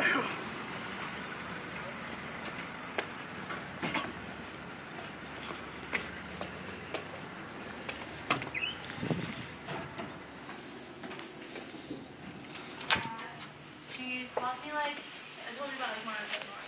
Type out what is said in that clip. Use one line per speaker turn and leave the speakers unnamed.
She called me like, I told you about like one of